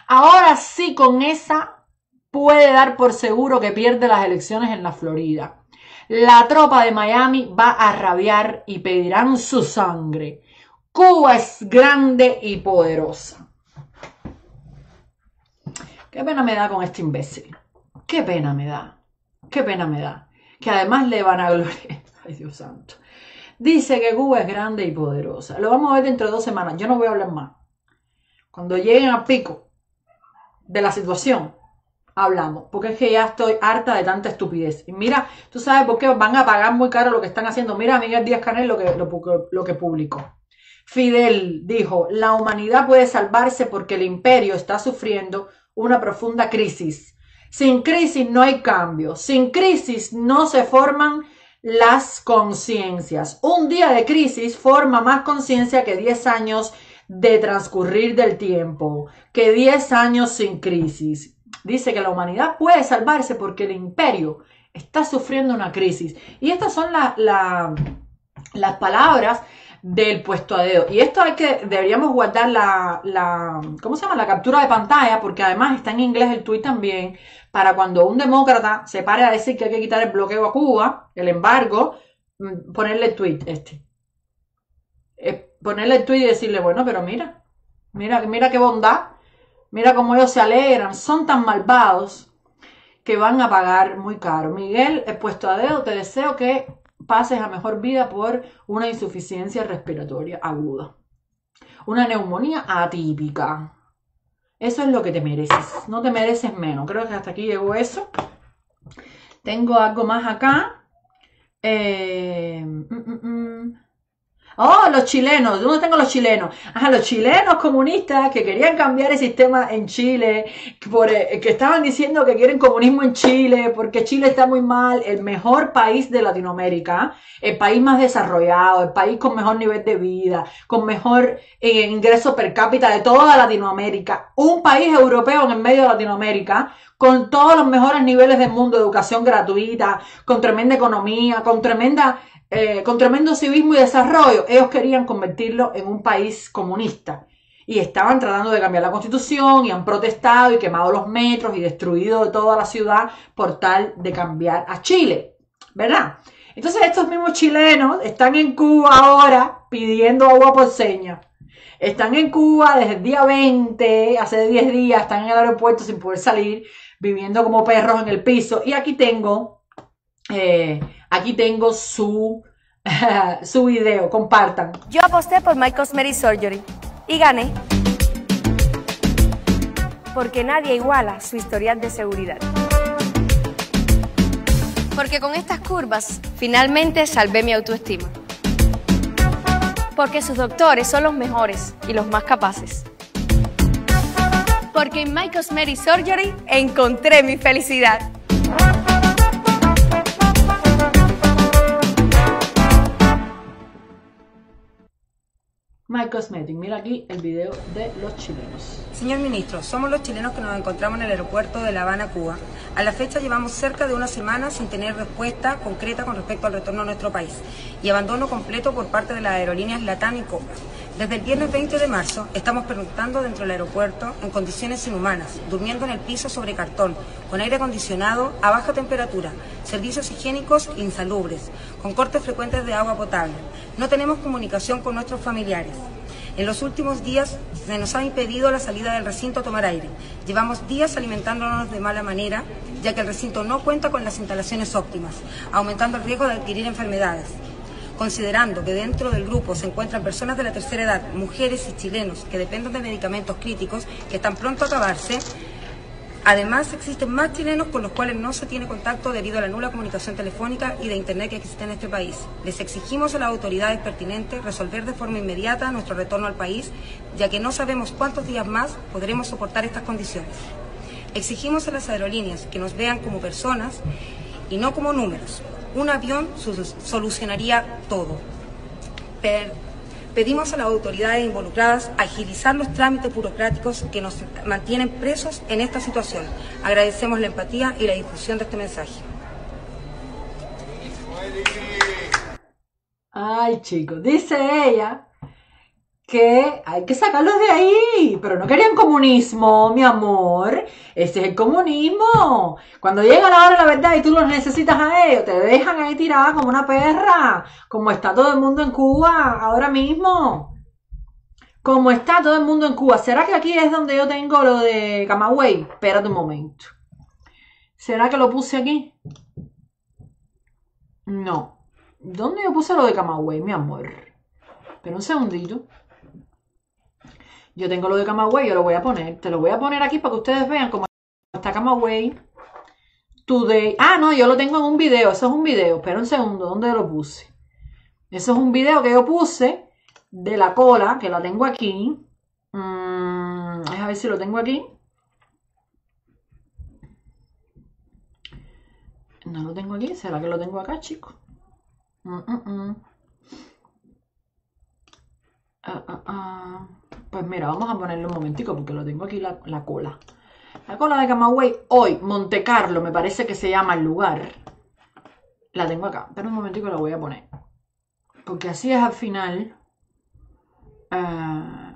Ahora sí, con esa puede dar por seguro que pierde las elecciones en la Florida. La tropa de Miami va a rabiar y pedirán su sangre. Cuba es grande y poderosa. Qué pena me da con este imbécil. Qué pena me da. Qué pena me da. Que además le van a gloria. Ay, Dios santo. Dice que Cuba es grande y poderosa. Lo vamos a ver dentro de dos semanas. Yo no voy a hablar más. Cuando lleguen al pico de la situación, hablamos. Porque es que ya estoy harta de tanta estupidez. Y mira, tú sabes por qué van a pagar muy caro lo que están haciendo. Mira Miguel Díaz Canel lo que, lo que publicó. Fidel dijo, la humanidad puede salvarse porque el imperio está sufriendo una profunda crisis. Sin crisis no hay cambio. Sin crisis no se forman las conciencias. Un día de crisis forma más conciencia que 10 años de transcurrir del tiempo, que 10 años sin crisis. Dice que la humanidad puede salvarse porque el imperio está sufriendo una crisis. Y estas son la, la, las palabras del puesto a dedo. Y esto hay que, deberíamos guardar la, la, ¿cómo se llama? La captura de pantalla, porque además está en inglés el tweet también, para cuando un demócrata se pare a decir que hay que quitar el bloqueo a Cuba, el embargo, ponerle el tweet este. Eh, ponerle el tweet y decirle, bueno, pero mira, mira, mira qué bondad, mira cómo ellos se alegran, son tan malvados que van a pagar muy caro. Miguel, he puesto a dedo, te deseo que pases a mejor vida por una insuficiencia respiratoria aguda. Una neumonía atípica. Eso es lo que te mereces. No te mereces menos. Creo que hasta aquí llegó eso. Tengo algo más acá. Eh, mm, mm, mm. Oh, los chilenos. ¿Dónde tengo los chilenos? Ajá, los chilenos comunistas que querían cambiar el sistema en Chile, por, eh, que estaban diciendo que quieren comunismo en Chile, porque Chile está muy mal, el mejor país de Latinoamérica, el país más desarrollado, el país con mejor nivel de vida, con mejor eh, ingreso per cápita de toda Latinoamérica, un país europeo en el medio de Latinoamérica, con todos los mejores niveles del mundo, educación gratuita, con tremenda economía, con tremenda eh, con tremendo civismo y desarrollo, ellos querían convertirlo en un país comunista. Y estaban tratando de cambiar la constitución y han protestado y quemado los metros y destruido toda la ciudad por tal de cambiar a Chile. ¿Verdad? Entonces estos mismos chilenos están en Cuba ahora pidiendo agua por seña. Están en Cuba desde el día 20, hace 10 días, están en el aeropuerto sin poder salir, viviendo como perros en el piso. Y aquí tengo eh, Aquí tengo su, su video, compartan. Yo aposté por My Cosmetic Surgery y gané. Porque nadie iguala su historial de seguridad. Porque con estas curvas finalmente salvé mi autoestima. Porque sus doctores son los mejores y los más capaces. Porque en My Cosmetic Surgery encontré mi felicidad. My Cosmetic, mira aquí el video de los chilenos. Señor ministro, somos los chilenos que nos encontramos en el aeropuerto de La Habana, Cuba. A la fecha llevamos cerca de una semana sin tener respuesta concreta con respecto al retorno a nuestro país y abandono completo por parte de las aerolíneas Latam y Copa. Desde el viernes 20 de marzo estamos preguntando dentro del aeropuerto en condiciones inhumanas, durmiendo en el piso sobre cartón, con aire acondicionado a baja temperatura, servicios higiénicos insalubres, con cortes frecuentes de agua potable. No tenemos comunicación con nuestros familiares. En los últimos días se nos ha impedido la salida del recinto a tomar aire. Llevamos días alimentándonos de mala manera, ya que el recinto no cuenta con las instalaciones óptimas, aumentando el riesgo de adquirir enfermedades. Considerando que dentro del grupo se encuentran personas de la tercera edad, mujeres y chilenos que dependen de medicamentos críticos que están pronto a acabarse, Además, existen más chilenos con los cuales no se tiene contacto debido a la nula comunicación telefónica y de Internet que existe en este país. Les exigimos a las autoridades pertinentes resolver de forma inmediata nuestro retorno al país, ya que no sabemos cuántos días más podremos soportar estas condiciones. Exigimos a las aerolíneas que nos vean como personas y no como números. Un avión solucionaría todo. Pedimos a las autoridades involucradas agilizar los trámites burocráticos que nos mantienen presos en esta situación. Agradecemos la empatía y la difusión de este mensaje. Ay, chicos, dice ella que hay que sacarlos de ahí, pero no querían comunismo, mi amor. Ese es el comunismo. Cuando llega la hora de la verdad y tú los necesitas a ellos, te dejan ahí tirada como una perra, como está todo el mundo en Cuba ahora mismo. Como está todo el mundo en Cuba. ¿Será que aquí es donde yo tengo lo de Camagüey? Espérate un momento. ¿Será que lo puse aquí? No. ¿Dónde yo puse lo de Camagüey, mi amor? Pero un segundito. Yo tengo lo de Camagüey, yo lo voy a poner. Te lo voy a poner aquí para que ustedes vean cómo está Camagüey. Today. Ah, no, yo lo tengo en un video. Eso es un video. Espera un segundo. ¿Dónde lo puse? Eso es un video que yo puse de la cola, que la tengo aquí. Mm, a ver si lo tengo aquí. No lo tengo aquí. ¿Será que lo tengo acá, chicos? Mm, mm, ah. Pues mira, vamos a ponerle un momentico porque lo tengo aquí la, la cola. La cola de Camagüey, hoy, Monte Carlo, me parece que se llama el lugar. La tengo acá, pero un momentico la voy a poner. Porque así es al final. ah,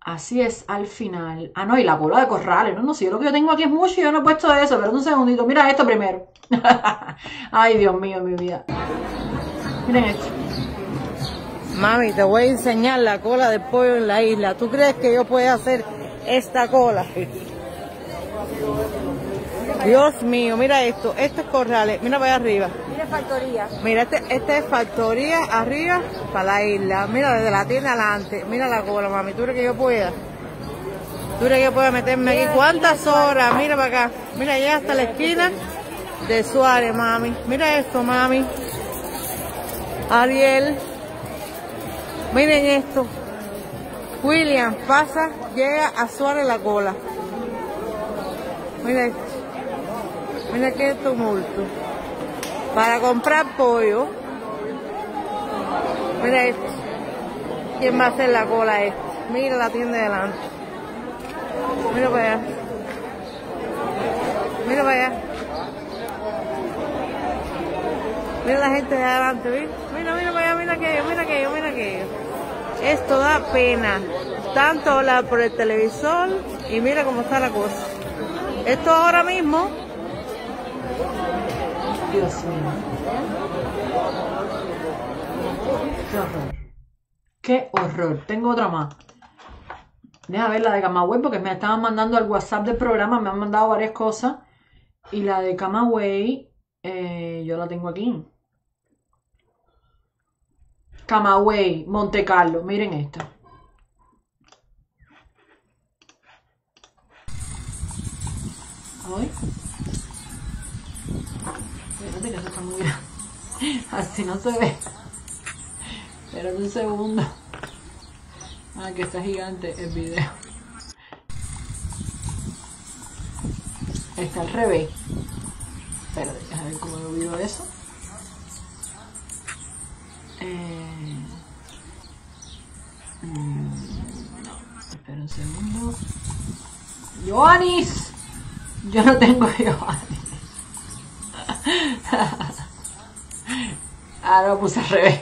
así es al final. Ah, no, y la cola de corrales. No, no, si yo lo que yo tengo aquí es mucho y yo no he puesto eso. Pero un segundito, mira esto primero. Ay, Dios mío, mi vida. Miren esto. Mami, te voy a enseñar la cola de pollo en la isla. ¿Tú crees que yo puedo hacer esta cola? Dios mío, mira esto. Esto es Corrales. Mira para allá arriba. Mira factoría. Mira, este, este es factoría arriba para la isla. Mira, desde la tienda adelante. Mira la cola, mami. ¿Tú crees que yo pueda? ¿Tú crees que yo pueda meterme aquí? ¿Cuántas horas? Mira para acá. Mira, ya hasta la esquina de Suárez, mami. Mira esto, mami. Ariel. Miren esto. William pasa, llega a Suárez la cola. Mira esto. Mira qué tumulto. Para comprar pollo. Mira esto. ¿Quién va a hacer la cola esta? Mira la tienda de delante. Mira para allá. Mira para allá. Mira la gente de adelante, ¿ves? Mira, mira allá, mira aquello, mira aquello, mira aquello. Esto da pena. Tanto hablar por el televisor y mira cómo está la cosa. Esto ahora mismo Dios mío. Qué horror. Qué horror. Tengo otra más. Deja ver la de Camagüey porque me estaban mandando al WhatsApp del programa, me han mandado varias cosas. Y la de Camagüey, eh, yo la tengo aquí. Camagüey, Monte Carlo. Miren esto. Ay. Espérate que eso está muy grande. Así no se ve. Espérate un segundo. Ah, que está gigante el video. Está al revés. Espérate, a ver cómo he oído eso. Eh... mm, espera un segundo. ¡Joanis! Yo no tengo Joanis. Ah, lo puse al revés.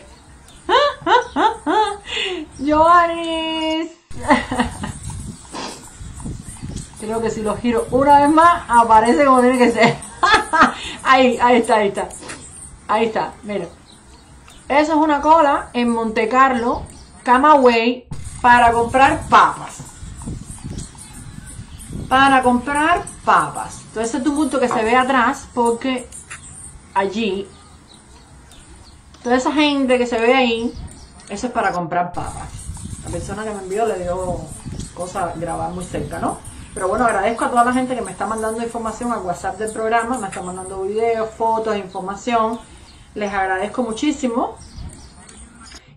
¡Joanis! Creo que si lo giro una vez más, aparece como tiene que ser. ahí, ahí está, ahí está. Ahí está, mira. Eso es una cola en Monte Carlo, Camagüey, para comprar papas. Para comprar papas. Entonces es un punto que se ve atrás porque allí, toda esa gente que se ve ahí, eso es para comprar papas. La persona que me envió le dio cosa grabar muy cerca, ¿no? Pero bueno, agradezco a toda la gente que me está mandando información al WhatsApp del programa, me está mandando videos, fotos, información. Les agradezco muchísimo.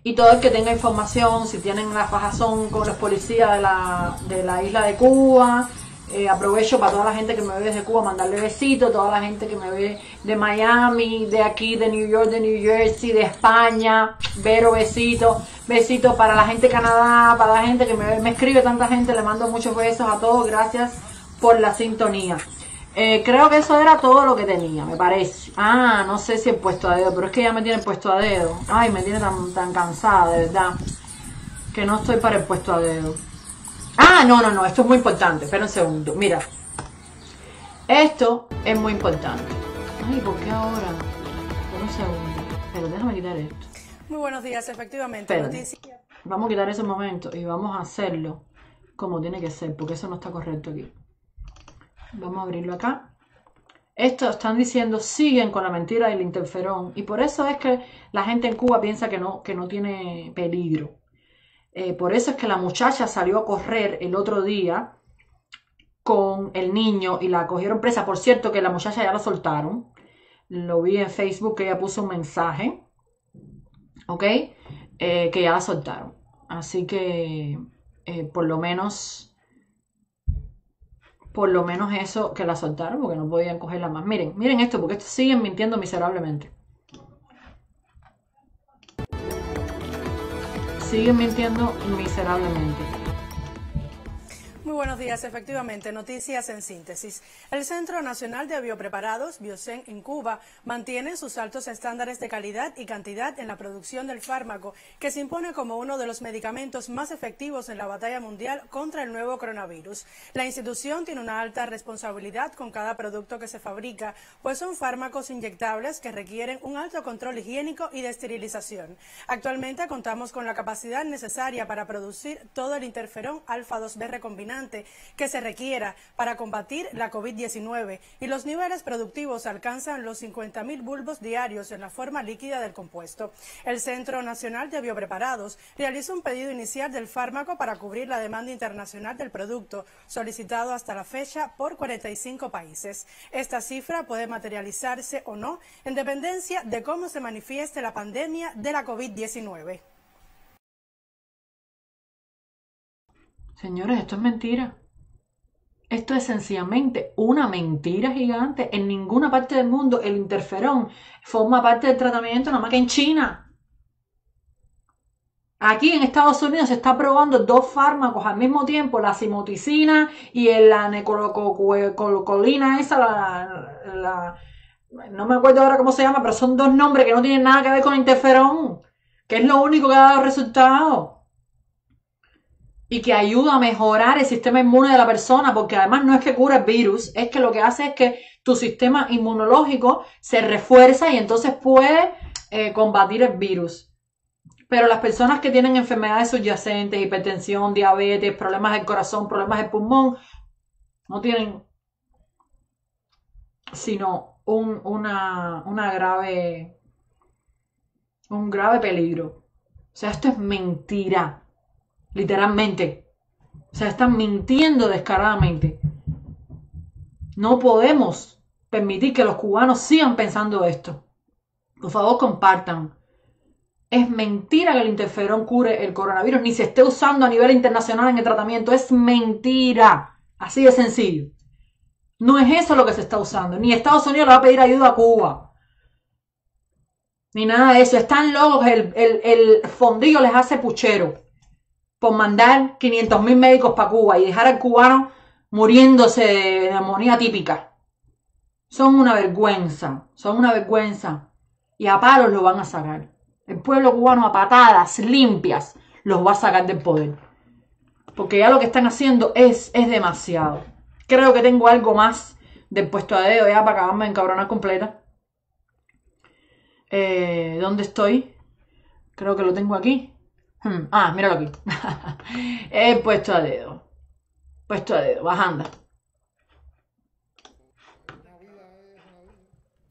Y todo el que tenga información, si tienen la fajazón con los policías de la, de la isla de Cuba, eh, aprovecho para toda la gente que me ve desde Cuba, mandarle besitos, toda la gente que me ve de Miami, de aquí, de New York, de New Jersey, de España, Vero, besitos, besitos para la gente de Canadá, para la gente que me, me escribe, tanta gente, le mando muchos besos a todos, gracias por la sintonía. Eh, creo que eso era todo lo que tenía, me parece. Ah, no sé si he puesto a dedo, pero es que ya me tienen puesto a dedo. Ay, me tiene tan, tan cansada, de verdad. Que no estoy para el puesto a dedo. Ah, no, no, no, esto es muy importante. Espera un segundo. Mira. Esto es muy importante. Ay, ¿por qué ahora? Espera un segundo. Pero déjame quitar esto. Muy buenos días, efectivamente. Vamos a quitar ese momento y vamos a hacerlo como tiene que ser, porque eso no está correcto aquí. Vamos a abrirlo acá. Esto están diciendo, siguen con la mentira del interferón. Y por eso es que la gente en Cuba piensa que no, que no tiene peligro. Eh, por eso es que la muchacha salió a correr el otro día con el niño y la cogieron presa. Por cierto, que la muchacha ya la soltaron. Lo vi en Facebook que ella puso un mensaje. ¿Ok? Eh, que ya la soltaron. Así que eh, por lo menos por lo menos eso que la soltaron porque no podían cogerla más. Miren, miren esto porque estos siguen mintiendo miserablemente. Siguen mintiendo miserablemente. Muy buenos días, efectivamente, noticias en síntesis. El Centro Nacional de Biopreparados, Biocen, en Cuba, mantiene sus altos estándares de calidad y cantidad en la producción del fármaco, que se impone como uno de los medicamentos más efectivos en la batalla mundial contra el nuevo coronavirus. La institución tiene una alta responsabilidad con cada producto que se fabrica, pues son fármacos inyectables que requieren un alto control higiénico y de esterilización. Actualmente contamos con la capacidad necesaria para producir todo el interferón alfa 2B recombinante fertilizante que se requiera para combatir la COVID-19 y los niveles productivos alcanzan los 50.000 bulbos diarios en la forma líquida del compuesto. El Centro Nacional de Biopreparados realizó un pedido inicial del fármaco para cubrir la demanda internacional del producto, solicitado hasta la fecha por 45 países. Esta cifra puede materializarse o no en dependencia de cómo se manifieste la pandemia de la COVID-19. Señores, esto es mentira. Esto es sencillamente una mentira gigante. En ninguna parte del mundo el interferón forma parte del tratamiento, nada más que en China. Aquí en Estados Unidos se está probando dos fármacos al mismo tiempo, la simoticina y la necolocolina, esa, la, la- no me acuerdo ahora cómo se llama, pero son dos nombres que no tienen nada que ver con interferón, que es lo único que ha dado resultado y que ayuda a mejorar el sistema inmune de la persona, porque además no es que cura el virus, es que lo que hace es que tu sistema inmunológico se refuerza y entonces puede eh, combatir el virus. Pero las personas que tienen enfermedades subyacentes, hipertensión, diabetes, problemas del corazón, problemas del pulmón, no tienen sino un, una, una grave, un grave peligro. O sea, esto es mentira, literalmente. O sea, están mintiendo descaradamente. No podemos permitir que los cubanos sigan pensando esto. Por favor, compartan. Es mentira que el interferón cure el coronavirus, ni se esté usando a nivel internacional en el tratamiento. Es mentira. Así de sencillo. No es eso lo que se está usando. Ni Estados Unidos le va a pedir ayuda a Cuba. Ni nada de eso. Están locos. El, el, el fondillo les hace puchero por mandar 500 mil médicos para Cuba y dejar al cubano muriéndose de neumonía típica. Son una vergüenza. Son una vergüenza. Y a palos lo van a sacar. El pueblo cubano a patadas limpias los va a sacar del poder. Porque ya lo que están haciendo es, es demasiado. Creo que tengo algo más del puesto a dedo ya para acabarme de encabronar completa. Eh, ¿Dónde estoy? Creo que lo tengo aquí. Hmm, Ah, míralo aquí. El puesto a dedo. Puesto a dedo, bajando.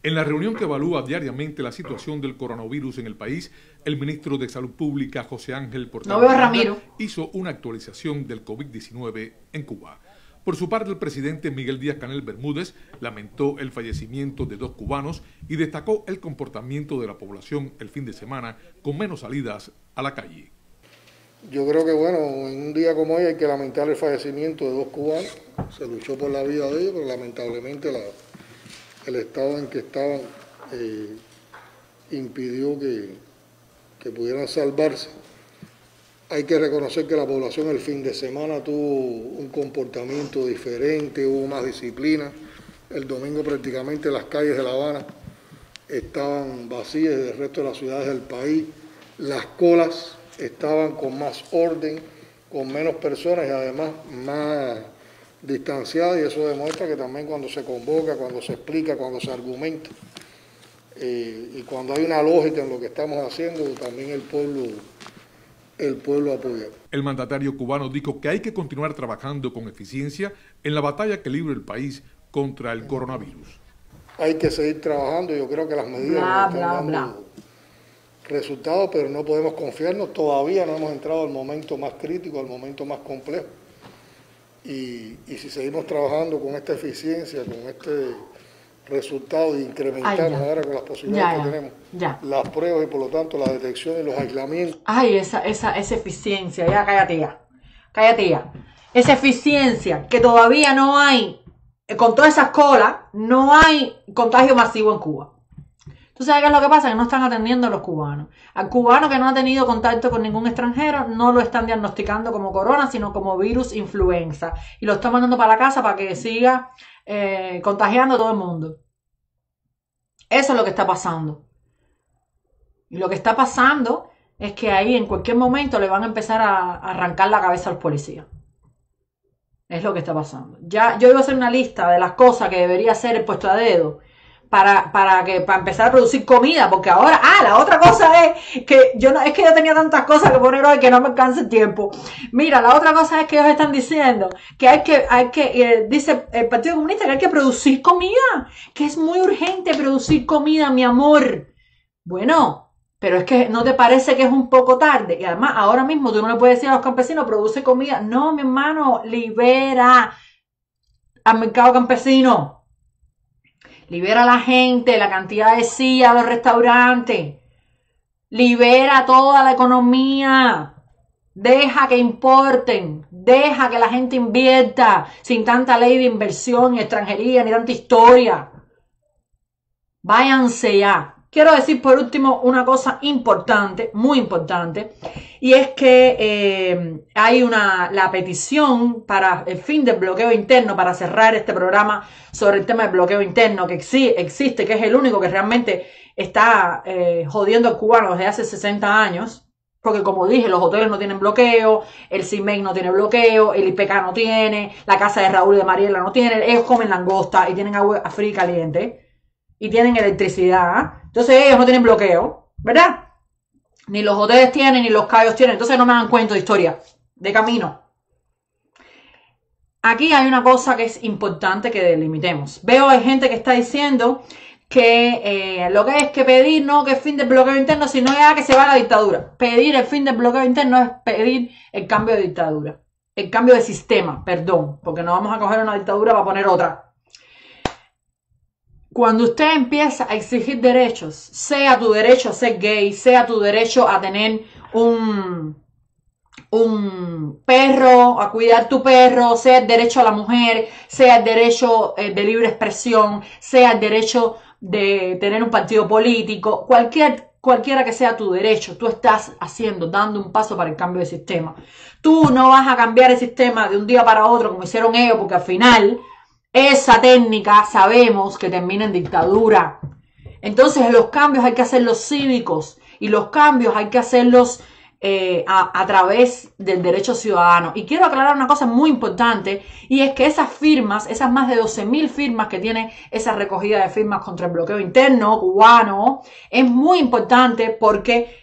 En la reunión que evalúa diariamente la situación del coronavirus en el país, el ministro de Salud Pública, José Ángel No veo Ramiro. hizo una actualización del COVID-19 en Cuba. Por su parte, el presidente Miguel Díaz Canel Bermúdez lamentó el fallecimiento de dos cubanos y destacó el comportamiento de la población el fin de semana con menos salidas a la calle. Yo creo que, bueno, en un día como hoy hay que lamentar el fallecimiento de dos cubanos. Se luchó por la vida de ellos, pero lamentablemente la- el estado en que estaban eh, impidió que, que pudieran salvarse. Hay que reconocer que la población el fin de semana tuvo un comportamiento diferente, hubo más disciplina. El domingo prácticamente las calles de La Habana estaban vacías del resto de las ciudades del país. Las colas estaban con más orden, con menos personas y además más distanciadas y eso demuestra que también cuando se convoca, cuando se explica, cuando se argumenta eh, y cuando hay una lógica en lo que estamos haciendo, también el pueblo, el pueblo apoya. El mandatario cubano dijo que hay que continuar trabajando con eficiencia en la batalla que libra el país contra el coronavirus. Hay que seguir trabajando, yo creo que las medidas Bla, están bla, dando bla. Resultados, pero no podemos confiarnos, todavía no hemos entrado al momento más crítico, al momento más complejo. Y, y si seguimos trabajando con esta eficiencia, con este resultado de incrementar Ay, ya. ahora con las posibilidades Ya, que tenemos, ya. las pruebas y por lo tanto la detección y los aislamientos, Ay, esa, esa, esa eficiencia, ya cállate ya. Cállate ya. Esa eficiencia que todavía no hay, eh, con todas esas colas, no hay contagio masivo en Cuba. ¿Tú sabes qué es lo que pasa? Que no están atendiendo a los cubanos. Al cubano que no ha tenido contacto con ningún extranjero, no lo están diagnosticando como corona, sino como virus influenza. Y lo están mandando para la casa para que siga eh, contagiando a todo el mundo. Eso es lo que está pasando. Y lo que está pasando es que ahí en cualquier momento le van a empezar a arrancar la cabeza a los policías. Es lo que está pasando. Ya, yo iba a hacer una lista de las cosas que debería hacer el puesto a dedo para, para que para empezar a producir comida, porque ahora, ah, la otra cosa es que yo no, es que yo tenía tantas cosas que poner hoy que no me alcanza el tiempo. Mira, la otra cosa es que ellos están diciendo que hay que, hay que, eh, dice el Partido Comunista que hay que producir comida, que es muy urgente producir comida, mi amor. Bueno, pero es que no te parece que es un poco tarde. Y además, ahora mismo tú no le puedes decir a los campesinos, produce comida. No, mi hermano, libera al mercado campesino. Libera a la gente, la cantidad de sillas los restaurantes. Libera toda la economía. Deja que importen. Deja que la gente invierta sin tanta ley de inversión, extranjería, ni tanta historia. Váyanse ya. Quiero decir por último una cosa importante, muy importante, y es que eh, hay una la petición para el fin del bloqueo interno, para cerrar este programa sobre el tema del bloqueo interno que exi- existe, que es el único que realmente está eh, jodiendo al cubano desde hace 60 años. Porque como dije, los hoteles no tienen bloqueo, el CIMEC no tiene bloqueo, el IPK no tiene, la casa de Raúl y de Mariela no tiene, ellos comen langosta y tienen agua fría y caliente y tienen electricidad. Entonces ellos no tienen bloqueo, ¿verdad? Ni los hoteles tienen, ni los callos tienen. Entonces no me dan cuento de historia, de camino. Aquí hay una cosa que es importante que delimitemos. Veo hay gente que está diciendo que eh, lo que es que pedir no que fin del bloqueo interno, sino ya que se va la dictadura. Pedir el fin del bloqueo interno es pedir el cambio de dictadura. El cambio de sistema, perdón, porque no vamos a coger una dictadura para poner otra. Cuando usted empieza a exigir derechos, sea tu derecho a ser gay, sea tu derecho a tener un, un perro, a cuidar tu perro, sea el derecho a la mujer, sea el derecho eh, de libre expresión, sea el derecho de tener un partido político, cualquier, cualquiera que sea tu derecho, tú estás haciendo, dando un paso para el cambio de sistema. Tú no vas a cambiar el sistema de un día para otro como hicieron ellos, porque al final esa técnica sabemos que termina en dictadura. Entonces los cambios hay que hacerlos cívicos y los cambios hay que hacerlos eh, a, a través del derecho ciudadano. Y quiero aclarar una cosa muy importante y es que esas firmas, esas más de 12.000 firmas que tiene esa recogida de firmas contra el bloqueo interno cubano, es muy importante porque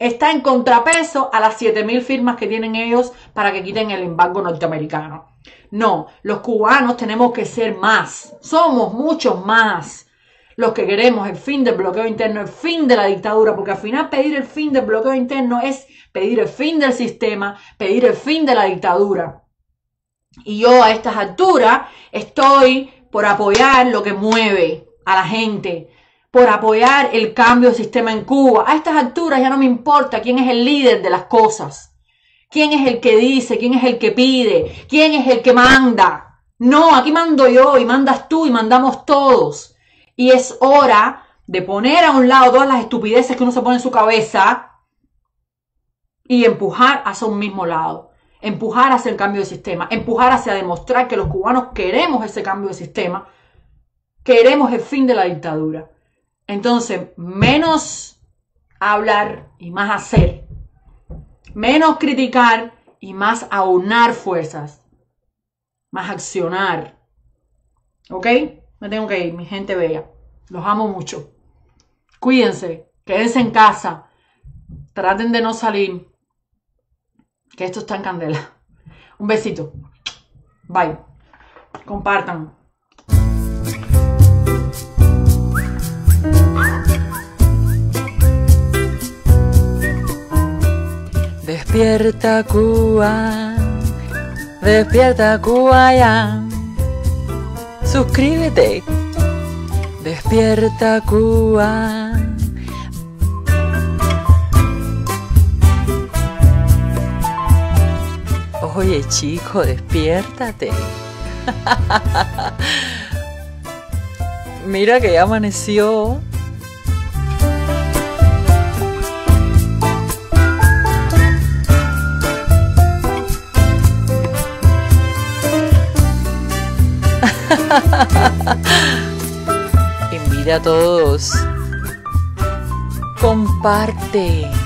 está en contrapeso a las 7.000 firmas que tienen ellos para que quiten el embargo norteamericano. No, los cubanos tenemos que ser más, somos muchos más los que queremos el fin del bloqueo interno, el fin de la dictadura, porque al final pedir el fin del bloqueo interno es pedir el fin del sistema, pedir el fin de la dictadura. Y yo a estas alturas estoy por apoyar lo que mueve a la gente, por apoyar el cambio de sistema en Cuba. A estas alturas ya no me importa quién es el líder de las cosas. ¿Quién es el que dice? ¿Quién es el que pide? ¿Quién es el que manda? No, aquí mando yo y mandas tú y mandamos todos. Y es hora de poner a un lado todas las estupideces que uno se pone en su cabeza y empujar hacia un mismo lado. Empujar hacia el cambio de sistema. Empujar hacia demostrar que los cubanos queremos ese cambio de sistema. Queremos el fin de la dictadura. Entonces, menos hablar y más hacer. Menos criticar y más aunar fuerzas. Más accionar. ¿Ok? Me tengo que ir, mi gente bella. Los amo mucho. Cuídense. Quédense en casa. Traten de no salir. Que esto está en candela. Un besito. Bye. Compartan. Despierta Cuba, despierta Cuba ya. Suscríbete. Despierta Cuba. Oye chico, despiértate. Mira que ya amaneció. Invita a todos. Comparte.